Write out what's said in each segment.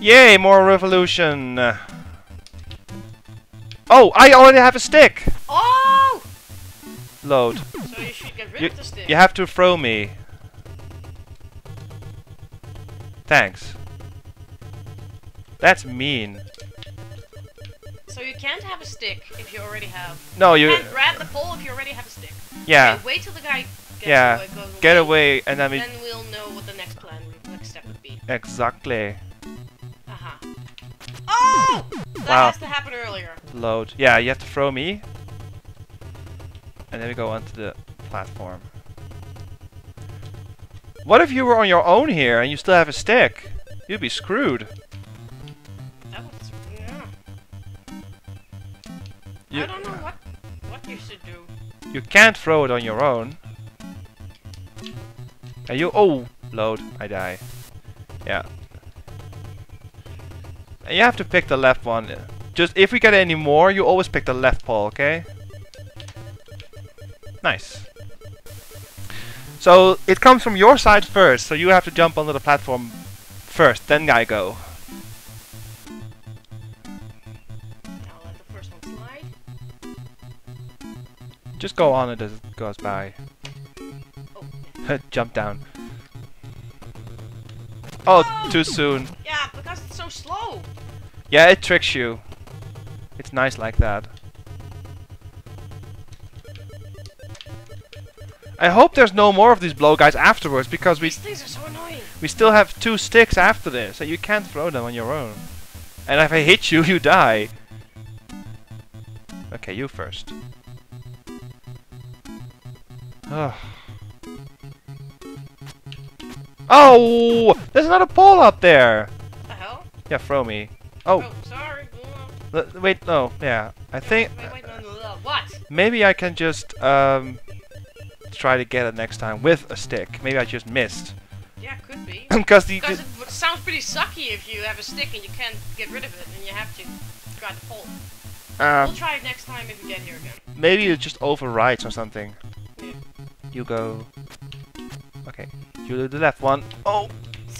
Yay, more revolution! Oh, I already have a stick! Oh! Load. So you should get rid You, of the stick. you have to throw me. Thanks. That's mean. So you can't have a stick if you already have. No, You you... can't grab the pole if you already have a stick. Yeah. Okay, wait till the guy gets Yeah. away, goes Get away and then we... Then we'll know what the next plan, next step would be. Exactly. That Wow. has to happen earlier. Load. Yeah, you have to throw me. And then we go onto the platform. What if you were on your own here and you still have a stick? You'd be screwed. That was, yeah. You, I don't know what what you should do. you can't throw it on your own. And you... Oh! Load. I die. Yeah. And you have to pick the left one. Just, if we get any more, you always pick the left pole, okay? Nice. So, it comes from your side first, so you have to jump onto the platform first, then I go. I'll let the first one slide. Just go on it as it goes by. Oh, Jump down. Oh, too soon. yeah, because it's so slow. Yeah, it tricks you. It's nice like that. I hope there's no more of these blow guys afterwards because we These things are so annoying. we still have two sticks after this, so you can't throw them on your own. And if I hit you, you die. Okay, you first. Ugh. Oh! There's another pole up there! What the hell? Yeah, throw me. Oh, Oh, sorry. l- wait, no, yeah. I think Wait, wait, no, no, no. What? maybe I can just um, try to get it next time with a stick. Maybe I just missed. Yeah, could be. Because the, Because it sounds pretty sucky if you have a stick and you can't get rid of it and you have to grab the pole. we'll try it next time if we get here again. maybe it just overwrites or something. Yeah. You go. Okay, you do the left one. Oh,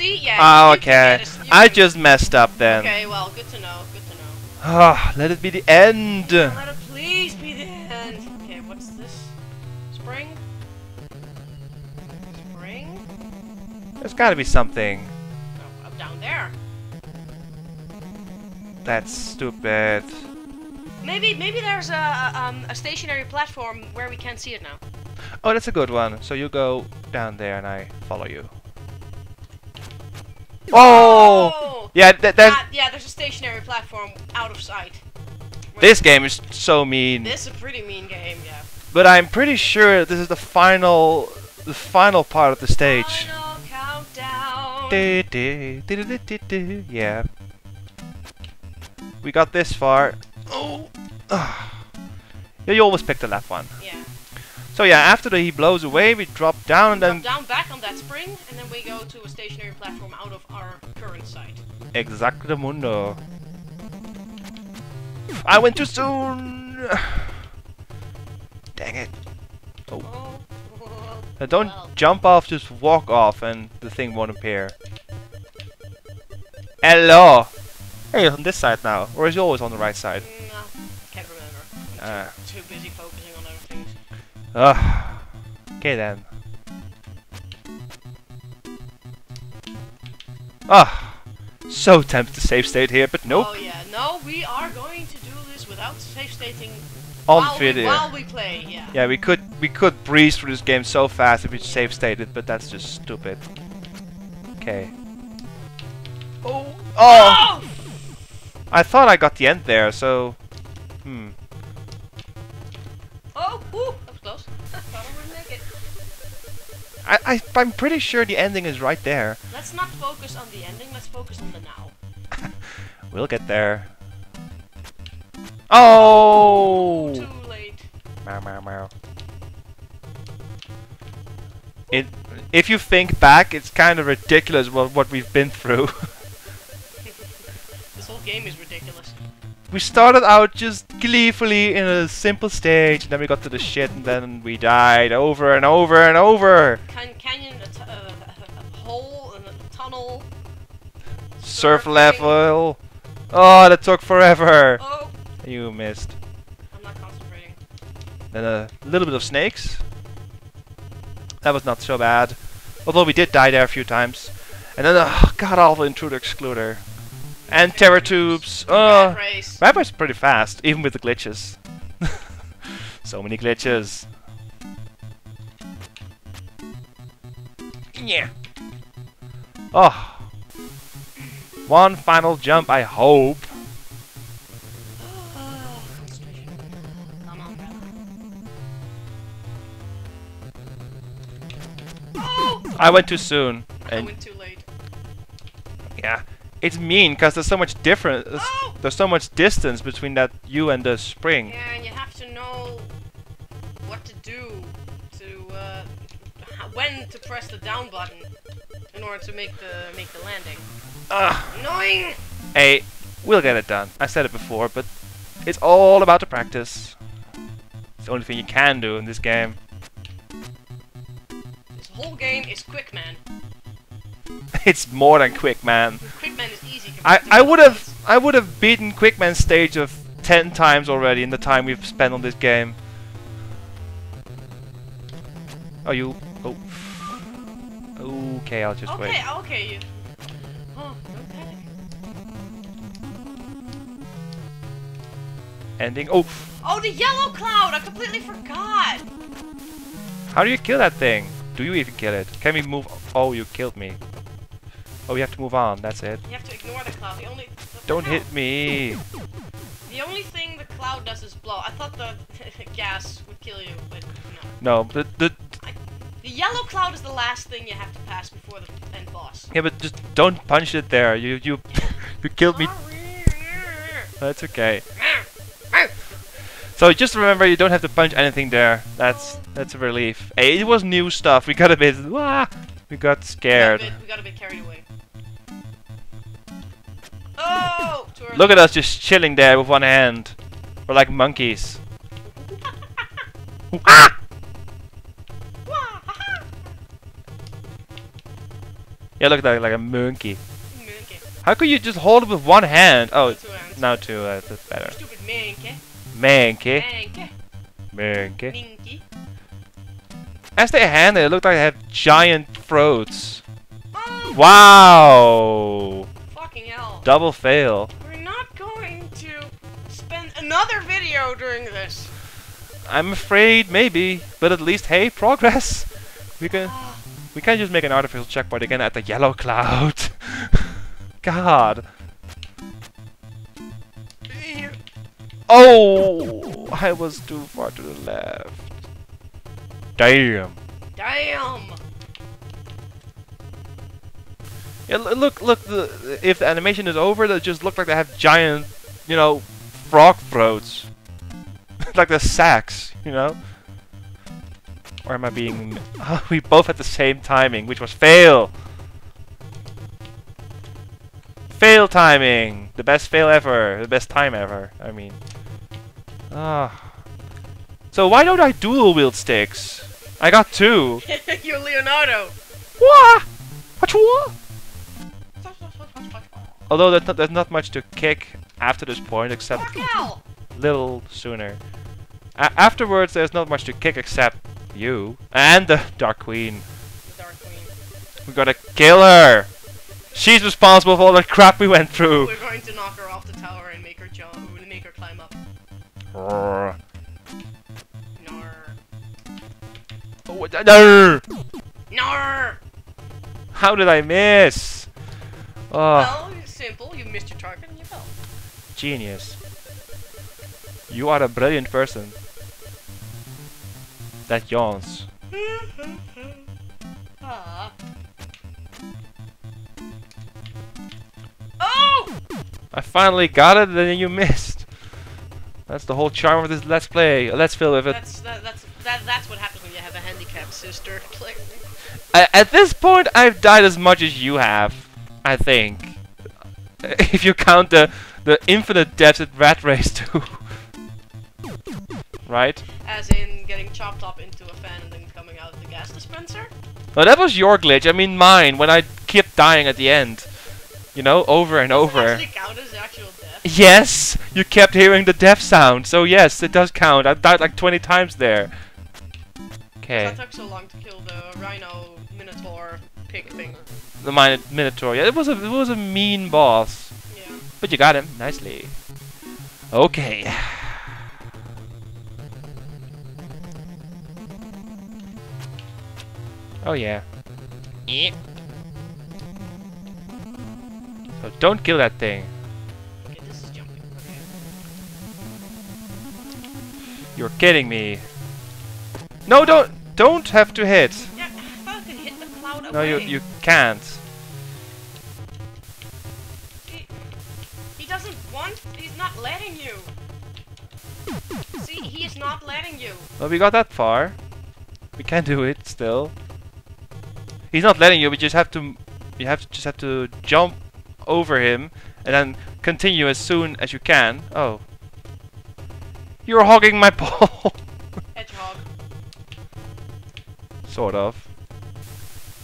See? Yeah. ah, can okay. get a s- you I just messed up then. Okay, well, good to know. Good to know. Ah, let it be the end. Let it please be the end. Okay, what's this? Spring? Spring? There's got to be something. Oh, up down there. That's stupid. Maybe maybe there's a, a, um, a stationary platform where we can't see it now. Oh, that's a good one. So you go down there and I follow you. Oh! Yeah, that, that Ah, yeah, there's a stationary platform out of sight. Where- this game is so mean. This is a pretty mean game, yeah. But I'm pretty sure this is the final, the final part of the stage. Final countdown. Yeah. We got this far. Oh. yeah, you always pick the left one. Yeah. So yeah, after the, he blows away, we drop down and Drop then down back on that spring, and then we go to a stationary platform out of our current site. exacto mundo. I went too soon. Dang it! Oh. Now don't Well. jump off, just walk off, and the thing won't appear. Hello. Hey, on this side now, or is he always on the right side? Mm, No, can't remember. I'm Ah. too, too busy Ugh. Okay then. Ah, so tempted to save state here, but nope. Oh yeah, no, we are going to do this without save stating On while video. We, while we play, yeah. Yeah, we could we could breeze through this game so fast if we save stated, but that's just stupid. Okay. Oh. Oh! Oh! I thought I got the end there, so. Hmm. I, I I'm pretty sure the ending is right there. Let's not focus on the ending. Let's focus on the now. We'll get there. Oh! Too late. Meow, meow, meow. It, if you think back, it's kind of ridiculous what, what we've been through. This whole game is ridiculous. We started out just gleefully in a simple stage, and then we got to the shit, and then we died over and over and over. Can canyon, a, t- uh, a hole, and a tunnel. Surf level. Oh, that took forever. Oh, You missed. I'm not concentrating. Then a little bit of snakes. That was not so bad. Although we did die there a few times. And then a god awful intruder excluder. And Terra Tubes. Rat Oh, ah, race. Vampires pretty fast, even with the glitches. so many glitches. Yeah. Oh. One final jump, I hope. Concentration. Come on, brother. I went too soon. I went too late. yeah, it's mean because there's so much difference. Oh! There's so much distance between that you and the spring. Yeah, and you have to know what to do to uh, when to press the down button in order to make the make the landing. Ugh. Annoying. Hey, we'll get it done. I said it before, but it's all about the practice. It's the only thing you can do in this game. This whole game is quick man. it's more than quick, man. Quick man is easy. I I would have I would have beaten Quickman's stage of ten times already in the time we've spent on this game. Oh, you. Oh. Okay, I'll just ones. wait. Okay, okay. You. Oh, don't. Ending. Oh, Oh, the yellow cloud! I completely forgot. how do you kill that thing? Do you even kill it? Can we move? Oh, you killed me. Oh, we have to move on. That's it. You have to ignore the cloud. The only. the Don't hit me. The only thing the cloud does is blow. I thought the gas would kill you, but no. No, the the The yellow cloud is the last thing you have to pass before the end boss. yeah, but just don't punch it there. You you you killed me. That's okay. So just remember, you don't have to punch anything there. That's that's a relief. Hey, it was new stuff. We got a bit. Wah, we got We got, scared. bit, we got a bit carried away. Oh! Look at us just chilling there with one hand. We're like monkeys. ah! Wah, ha, ha. Yeah, look at that, like a monkey. Monkey. How could you just hold it with one hand? Oh, Two now two. Uh, that's better. Stupid monkey. Monkey. Monkey. Monkey. As they hand it, it looked like they have giant throats. Oh! Wow! Fucking hell. Double fail. We're not going to spend another video doing this. I'm afraid maybe, but at least hey, progress. We can Ah, we can just make an artificial checkpoint again at the yellow cloud. God. Oh, I was too far to the left. Damn. Damn. Yeah, look, look. The if the animation is over, they just look like they have giant, you know, frog throats, like the sacks, you know. Or am I being? we both had the same timing, which was fail. Fail timing, the best fail ever, the best time ever. I mean, ah. So why don't I dual wield sticks? I got two. You're Leonardo. What? What? Although there's not, there's not much to kick after this point except little sooner. A afterwards, there's not much to kick except you and the Dark Queen. The Dark Queen. We gotta kill her. She's responsible for all the crap we went through. We're going to knock her off the tower and make her jump. Make her climb up. Roar. What- no! Nar. How did I miss? Oh, Well, it's simple. You missed your target and you fell. genius. You are a brilliant person. That yawns. ah. Oh! I finally got it, and then you missed. That's the whole charm of this Let's Play. Let's fill with it. That's that, that's that, that's what happens when you have a handicapped sister. Like, At this point, I've died as much as you have. I think. If you count the the infinite deaths at Rat Race 2. right? as in getting chopped up into a fan and then coming out of the gas dispenser. No, that was your glitch. I mean mine, when I kept dying at the end. You know, over and Does it over. actually count as actual death? Yes! You kept hearing the death sound, so yes, it does count. I died like 20 times there. Okay. That took so long to kill the rhino minotaur pig thing. The Min Minotaur. Yeah, it was a it was a mean boss. Yeah. But you got him nicely. Okay. Oh yeah. Yeah. So don't kill that thing. Okay, this is jumping. Okay. You're kidding me. No, don't don't have to hit. Yeah, I thought I could hit the cloud away. No, you you can't. He, he doesn't want. He's not letting you. See, he is not letting you. Well, we got that far. We can do it still. He's not letting you. We just have to. You have to just have to jump over him and then continue as soon as you can. Oh, you're hogging my ball. Sort of.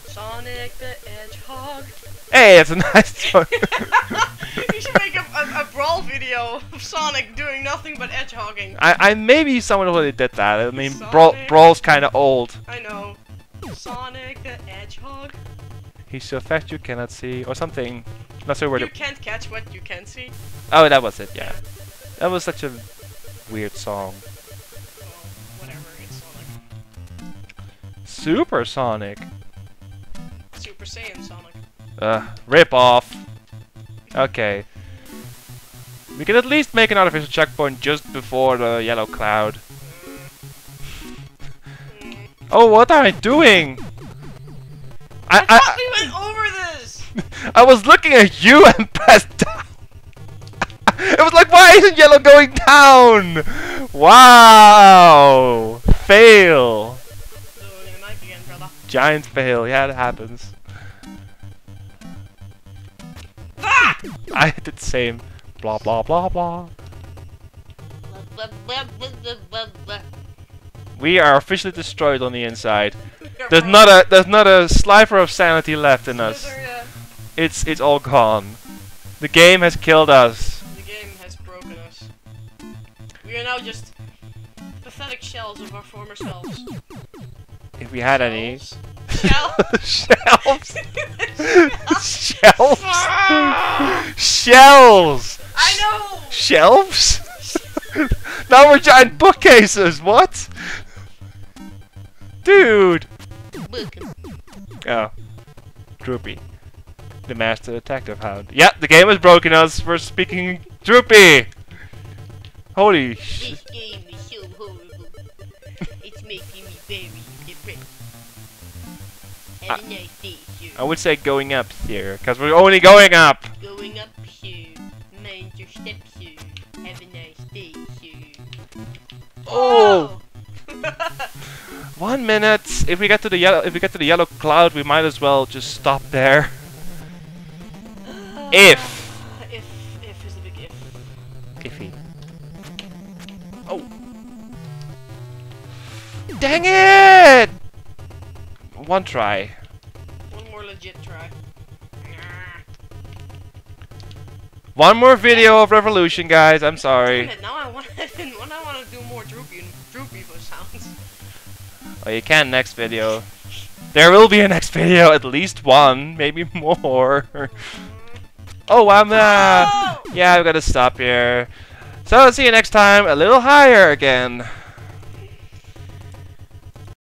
Sonic the Hedgehog. Hey, it's a nice one. you should make a, a, a brawl video of Sonic doing nothing but edgehogging. I, I maybe someone already did that. I mean, Brawl, Sonic. Brawl's kind of old. I know. Sonic the Hedgehog. He's so fast you cannot see, or something. Not sure where You can't catch what you can see. Oh, that was it. Yeah, that was such a weird song. Sonic. Supersonic. Super Saiyan Sonic. Uh, rip off. Okay. We can at least make an artificial checkpoint just before the yellow cloud. Mm. Oh, what am I doing? I, I thought we went over this! I, I was looking at you and pressed down. it was like, why isn't yellow going down? Wow! Fail. Doing the mic again, brother. Giant fail. Yeah, it happens. I did the same. Blah blah blah blah. We are officially destroyed on the inside. There's not a there's not a sliver of sanity left in us. It's it's all gone. The game has killed us. The game has broken us. We are now just pathetic shells of our former selves. If we had any. Shelves. Shelves. Shelves. Shells. I know! Shelves. now we're giant bookcases. What? Dude. Oh. Droopy. The master detective hound. Yeah, the game has broken us for speaking Droopy. Holy sh- This game is so horrible. It's making me very. Have a nice day, sir. I would say going up here, because we're only going up. Going up. Mind your steps, sir. Have a nice day, sir. Oh! One minute. If we get to the yellow, if we get to the yellow cloud, we might as well just stop there. If. If, if is a big if. Iffy. Oh. Dang it! One try. One more legit try. One more video of Revolution, guys. I'm sorry. Now I want to, now I want to do more droopy, droopy sounds. Oh, you can next video. There will be a next video, at least one, maybe more. oh, I'm uh, Oh! yeah, I've got to stop here. So see you next time, a little higher again.